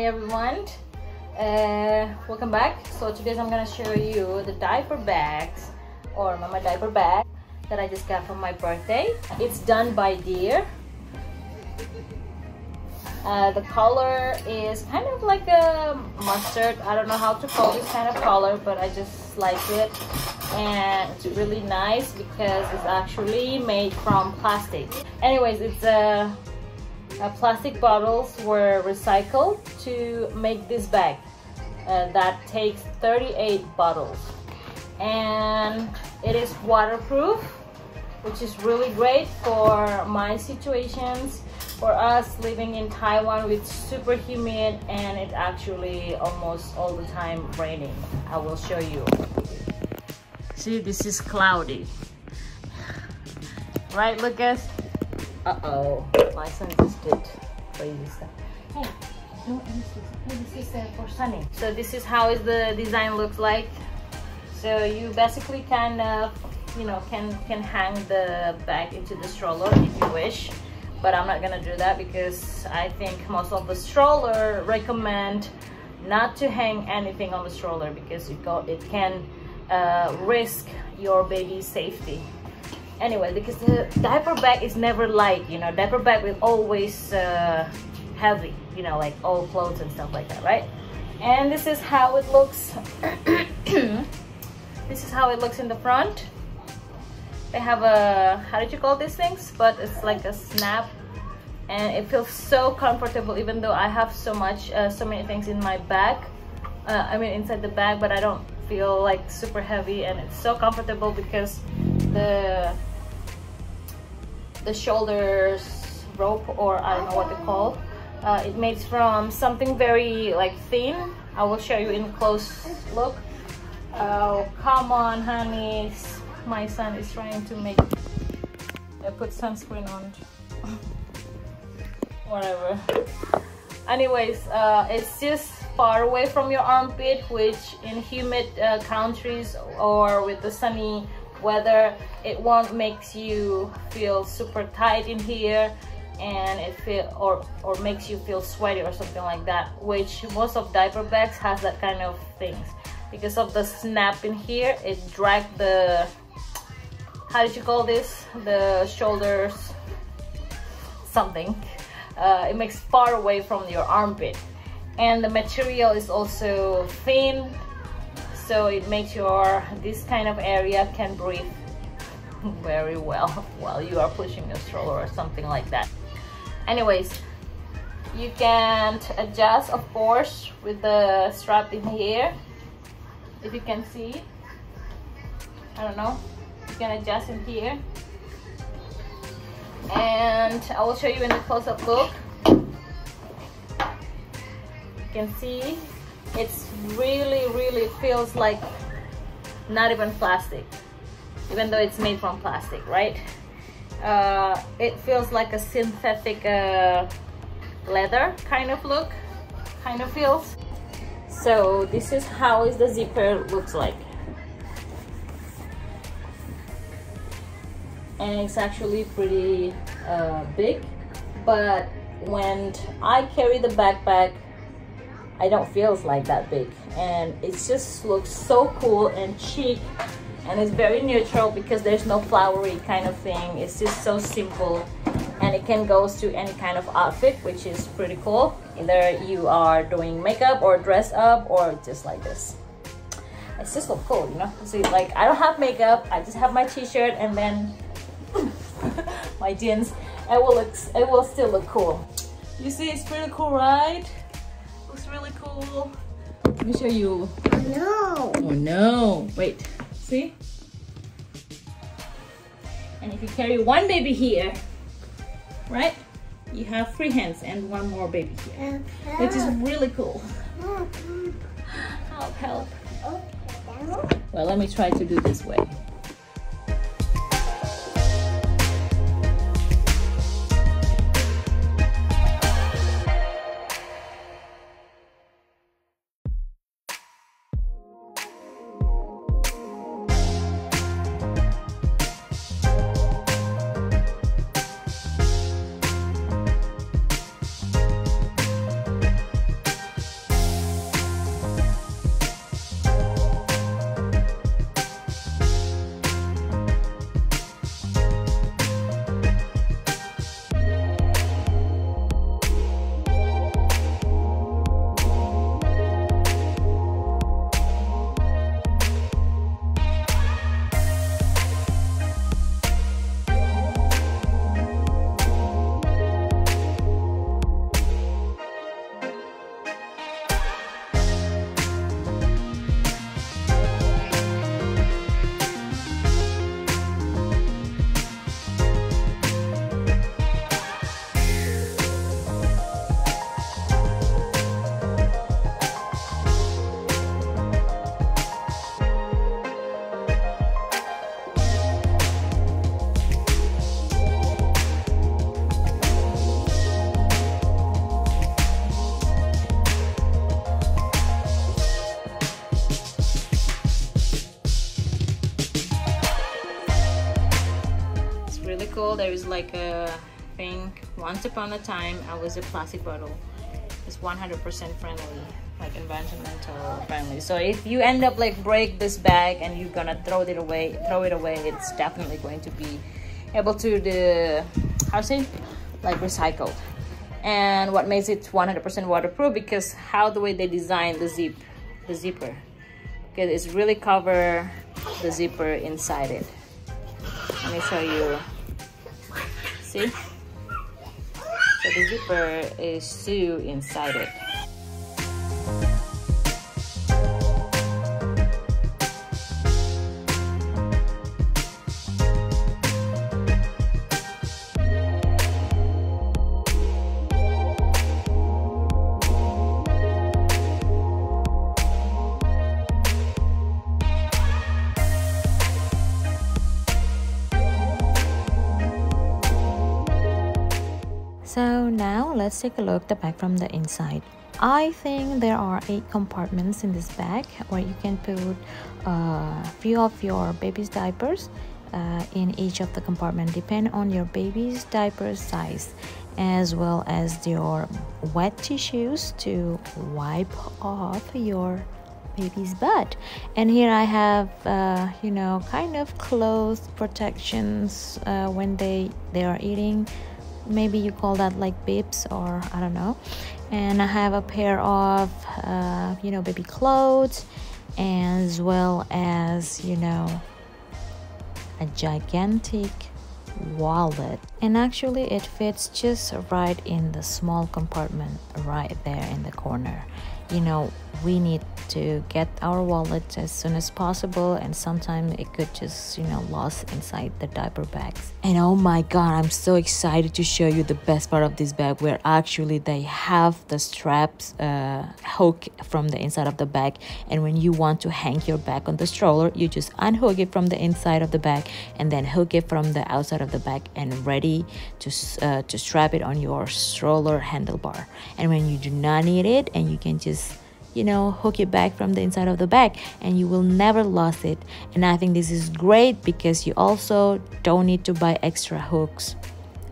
hi everyone. Uh, welcome back. So today i'm gonna show you the diaper bags or mama diaper bag that i just got for my birthday. It's done by deer uh, the color is kind of like a mustard. I don't know how to call this kind of color but i just like it. And it's really nice because it's actually made from plastic. Anyways it's a uh, uh, plastic bottles were recycled to make this bag uh, that takes 38 bottles. And it is waterproof which is really great for my situations for us living in Taiwan with super humid and it actually almost all the time raining. I will show you. See this is cloudy. Right Lucas uh-oh my son just did crazy stuff hey no this is uh, for sunny. So this is how is the design looks like. So you basically kind of you know can can hang the bag into the stroller if you wish. But I'm not gonna do that because I think most of the stroller recommend not to hang anything on the stroller because it, go, it can uh, risk your baby's safety anyway because the diaper bag is never light you know. Diaper bag will always uh, heavy you know like old clothes and stuff like that right? And this is how it looks. This is how it looks in the front. They have a how did you call these things? But it's like a snap. And it feels so comfortable even though I have so much uh, so many things in my bag. Uh, I mean inside the bag but I don't feel like super heavy. And it's so comfortable because the the shoulders rope or I don't know what they call. Uh, it made from something very like thin. I will show you in close look. Oh come on honey. My son is trying to make I put sunscreen on. Whatever. Anyways uh, it's just far away from your armpit which in humid uh, countries or with the sunny weather it won't makes you feel super tight in here and it feel or or makes you feel sweaty or something like that which most of diaper bags has that kind of things. Because of the snap in here it drag the how did you call this? The shoulders something. Uh, it makes far away from your armpit. And the material is also thin so it makes your this kind of area can breathe very well while you are pushing a stroller or something like that. Anyways you can adjust of course with the strap in here. If you can see I don't know you can adjust in here. And I will show you in the close-up look you can see it's really really feels like not even plastic even though it's made from plastic right? Uh, it feels like a synthetic uh, leather kind of look kind of feels. So this is how is the zipper looks like. And it's actually pretty uh, big but when I carry the backpack I don't feel like that big. And it just looks so cool and chic. And it's very neutral because there's no flowery kind of thing. It's just so simple. And it can go to any kind of outfit which is pretty cool. Either you are doing makeup or dress up or just like this. It's just so cool you know? See like I don't have makeup. I just have my t-shirt and then my jeans. It will look it will still look cool. You see it's pretty cool right really cool. Let me show you. Oh no. Oh no. Wait. See? And if you carry one baby here right you have three hands and one more baby here. Which is really cool. Help help. Well let me try to do this way there is like a thing once upon a time I was a plastic bottle. It's 100% friendly like environmental friendly. So if you end up like break this bag and you're gonna throw it away throw it away it's definitely going to be able to the how say like recycled and what makes it 100% waterproof because how the way they design the zip the zipper. Because it's really cover the zipper inside it. Let me show you see? So the zipper is still inside it So now let's take a look the bag from the inside. I think there are eight compartments in this bag where you can put a few of your baby's diapers uh, in each of the compartment depend on your baby's diaper size as well as your wet tissues to wipe off your baby's butt and here i have uh, you know kind of clothes protections uh, when they they are eating maybe you call that like bibs or I don't know. And I have a pair of uh, you know baby clothes as well as you know a gigantic wallet. And actually it fits just right in the small compartment right there in the corner you know we need to get our wallet as soon as possible and sometimes it could just you know lost inside the diaper bags. And oh my god i'm so excited to show you the best part of this bag where actually they have the straps uh, hook from the inside of the bag. And when you want to hang your bag on the stroller you just unhook it from the inside of the bag and then hook it from the outside of the bag and ready to uh, to strap it on your stroller handlebar. And when you do not need it and you can just you know hook it back from the inside of the bag and you will never lose it. And i think this is great because you also don't need to buy extra hooks.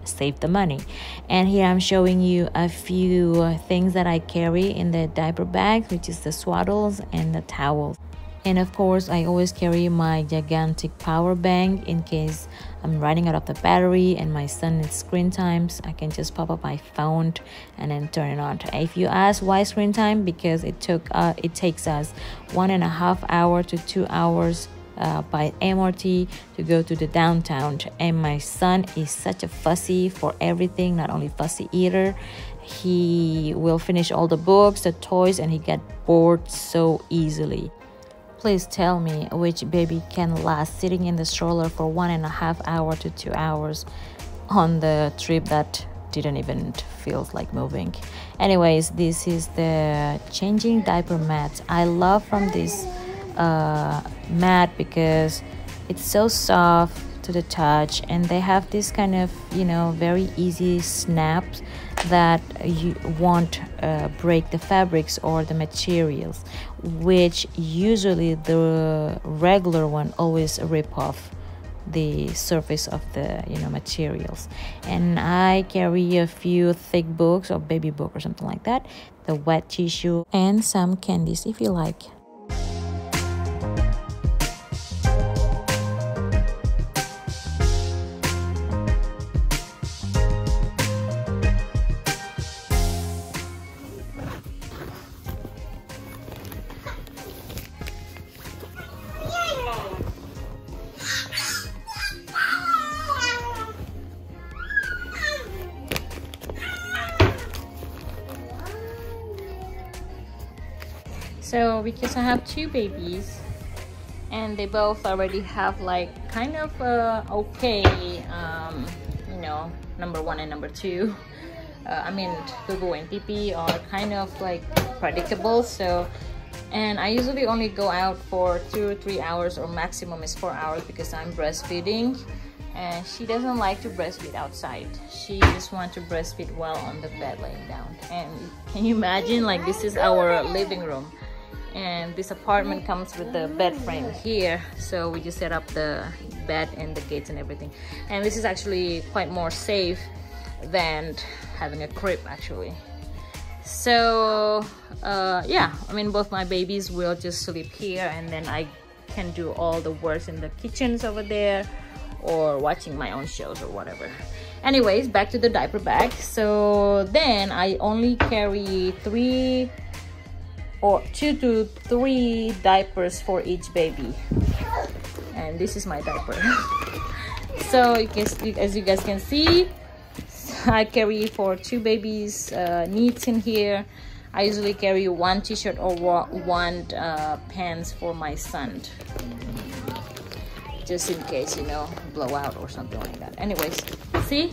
Save the money. And here i'm showing you a few things that i carry in the diaper bag which is the swaddles and the towels and of course i always carry my gigantic power bank in case i'm running out of the battery and my son needs screen times i can just pop up my phone and then turn it on if you ask why screen time because it took uh, it takes us one and a half hour to two hours uh, by MRT to go to the downtown. And my son is such a fussy for everything, not only fussy eater. He will finish all the books, the toys, and he get bored so easily. Please tell me which baby can last sitting in the stroller for one and a half hour to two hours on the trip that didn't even feel like moving. Anyways, this is the changing diaper mat. I love from this uh, mat because it's so soft to the touch and they have this kind of you know very easy snaps that you won't uh, break the fabrics or the materials which usually the regular one always rip off the surface of the you know materials. And i carry a few thick books or baby book or something like that the wet tissue and some candies if you like so because I have two babies and they both already have like kind of uh, okay um, you know number one and number two. Uh, I mean Google and PP are kind of like predictable so and I usually only go out for two or three hours or maximum is four hours because I'm breastfeeding. And she doesn't like to breastfeed outside. She just wants to breastfeed while on the bed laying down. And can you imagine like this is our living room and this apartment comes with the bed frame here. So we just set up the bed and the gates and everything. And this is actually quite more safe than having a crib actually. So uh, yeah I mean both my babies will just sleep here and then I can do all the works in the kitchens over there or watching my own shows or whatever. Anyways back to the diaper bag. So then I only carry three or two to three diapers for each baby. And this is my diaper. So as you guys can see I carry for two babies uh, needs in here. I usually carry one t-shirt or one uh, pants for my son. Just in case you know blow out or something like that. Anyways see?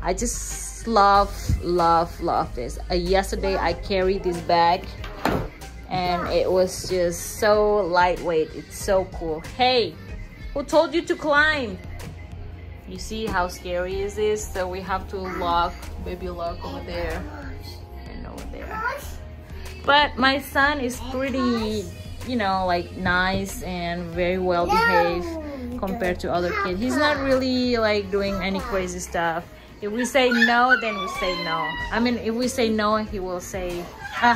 I just love love love this. Uh, yesterday I carried this bag and it was just so lightweight. It's so cool. Hey who told you to climb? You see how scary is this? So we have to lock baby lock over there and over there. But my son is pretty you know like nice and very well behaved compared to other kids. He's not really like doing any crazy stuff. If we say no then we say no. I mean if we say no he will say uh,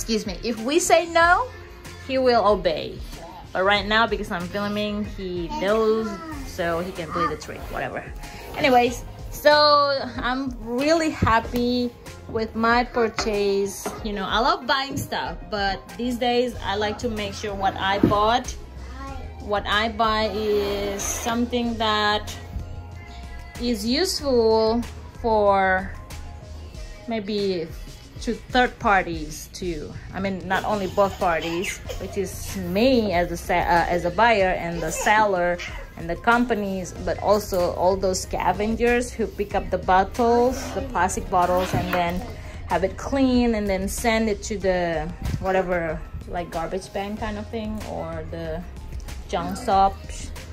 excuse me. If we say no he will obey. But right now because i'm filming he knows so he can play the trick whatever. Anyways so i'm really happy with my purchase. You know i love buying stuff but these days i like to make sure what i bought what i buy is something that is useful for maybe to third parties too. I mean not only both parties which is me as a uh, as a buyer and the seller and the companies but also all those scavengers who pick up the bottles the plastic bottles and then have it clean and then send it to the whatever like garbage bank kind of thing or the junk shop.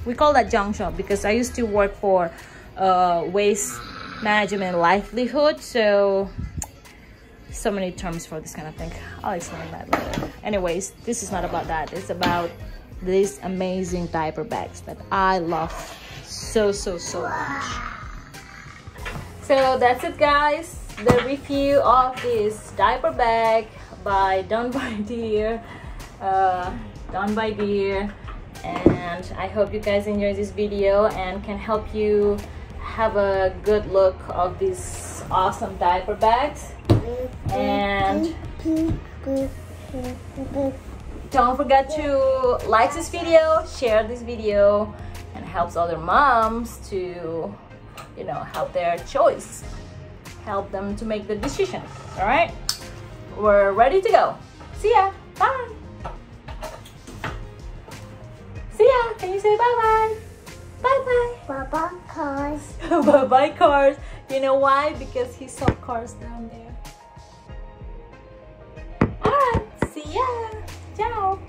We call that junk shop because i used to work for uh, waste management livelihood. So so many terms for this kind of thing. I'll explain that later anyways this is not about that. It's about these amazing diaper bags that i love so so so much. So that's it guys. The review of this diaper bag by done by deer uh, done by deer and i hope you guys enjoy this video and can help you have a good look of these awesome diaper bags and don't forget to like this video share this video and helps other moms to you know help their choice. Help them to make the decision. All right? We're ready to go. See ya. Bye. See ya. Can you say bye bye bye bye bye bye cars. Bye bye cars. You know why? Because he saw cars down there Yeah. Ciao.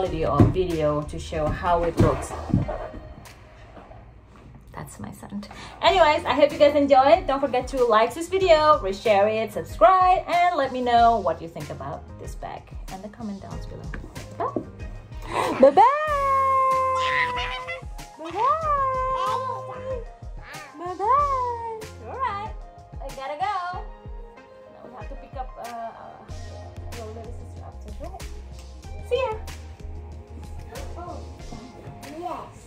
Quality of video to show how it looks. That's my son anyways i hope you guys enjoyed. Don't forget to like this video reshare it subscribe and let me know what you think about this bag in the comment down below. Bye. Bye bye bye bye bye all right. I gotta go. Have to pick up uh, uh see ya Oh, yes.